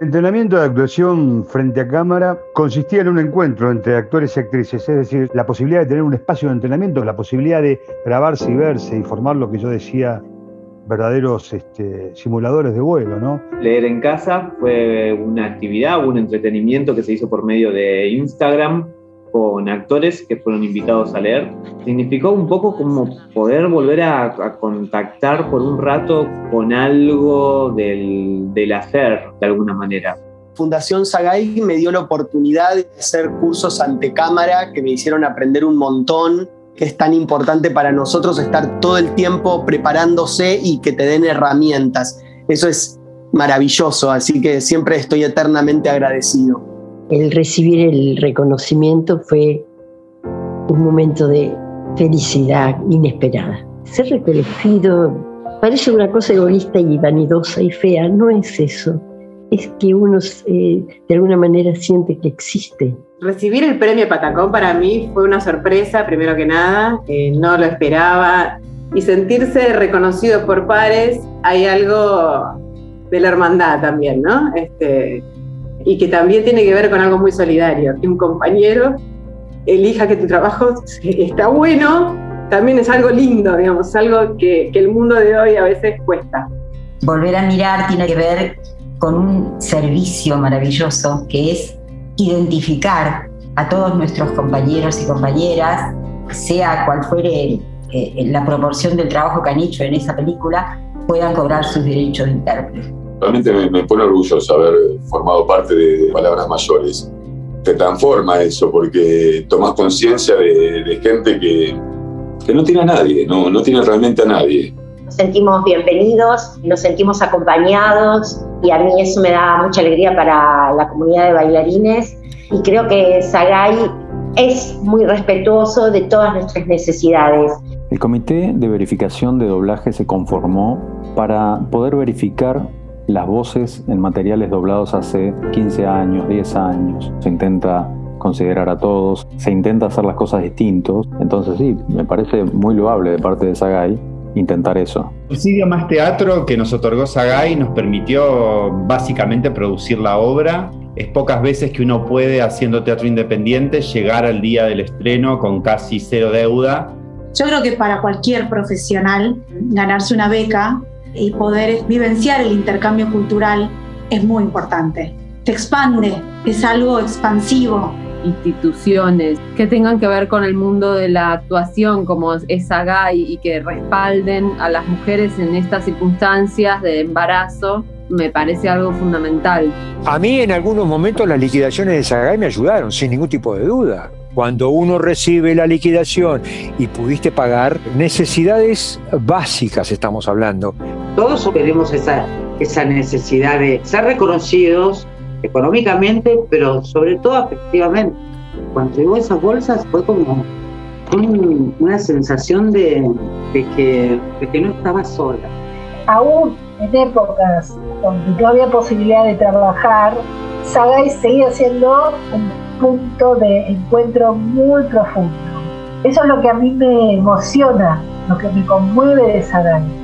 El entrenamiento de actuación frente a cámara consistía en un encuentro entre actores y actrices, es decir, la posibilidad de tener un espacio de entrenamiento, la posibilidad de grabarse y verse y formar lo que yo decía verdaderos este, simuladores de vuelo, ¿no? Leer en casa fue una actividad, un entretenimiento que se hizo por medio de Instagram con actores que fueron invitados a leer. Significó un poco como poder volver a, contactar por un rato con algo del, del hacer, de alguna manera. Fundación Sagay me dio la oportunidad de hacer cursos ante cámara que me hicieron aprender un montón que es tan importante para nosotros estar todo el tiempo preparándose y que te den herramientas. Eso es maravilloso, así que siempre estoy eternamente agradecido. El recibir el reconocimiento fue un momento de felicidad inesperada. Ser reconocido parece una cosa egoísta y vanidosa y fea, no es eso. Es que uno eh, de alguna manera siente que existe recibir el premio Patacón para mí fue una sorpresa, primero que nada, no lo esperaba. Y sentirse reconocido por pares, hay algo de la hermandad también, ¿no? Este, y que también tiene que ver con algo muy solidario, que un compañero elija que tu trabajo está bueno, también es algo lindo, digamos, algo que, el mundo de hoy a veces cuesta. Volver a mirar tiene que ver con un servicio maravilloso que es identificar a todos nuestros compañeros y compañeras, sea cual fuere eh, la proporción del trabajo que han hecho en esa película, puedan cobrar sus derechos de intérprete. Realmente me, pone orgulloso haber formado parte de, Palabras Mayores. Te transforma eso porque tomas conciencia de, gente que, que, no tiene a nadie, no, no tiene realmente a nadie. Nos sentimos bienvenidos, nos sentimos acompañados, y a mí eso me da mucha alegría para la comunidad de bailarines y creo que Sagay es muy respetuoso de todas nuestras necesidades. El comité de verificación de doblaje se conformó para poder verificar las voces en materiales doblados hace 15 años, 10 años. Se intenta considerar a todos, se intenta hacer las cosas distintos. Entonces sí, me parece muy loable de parte de Sagay intentar eso. Subsidio Más Teatro que nos otorgó Sagay nos permitió básicamente producir la obra. Es pocas veces que uno puede, haciendo teatro independiente, llegar al día del estreno con casi cero deuda. Yo creo que para cualquier profesional ganarse una beca y poder vivenciar el intercambio cultural es muy importante. Te expande, es algo expansivo, instituciones que tengan que ver con el mundo de la actuación como es SAGAI y que respalden a las mujeres en estas circunstancias de embarazo me parece algo fundamental. A mí en algunos momentos las liquidaciones de SAGAI me ayudaron, sin ningún tipo de duda. Cuando uno recibe la liquidación y pudiste pagar necesidades básicas, estamos hablando. Todos tenemos esa, esa necesidad de ser reconocidos económicamente, pero sobre todo afectivamente. Cuando llegó esas bolsas fue como una sensación de, que, que no estaba sola. Aún en épocas donde no había posibilidad de trabajar, Sagay seguía siendo un punto de encuentro muy profundo. Eso es lo que a mí me emociona, lo que me conmueve de Sagay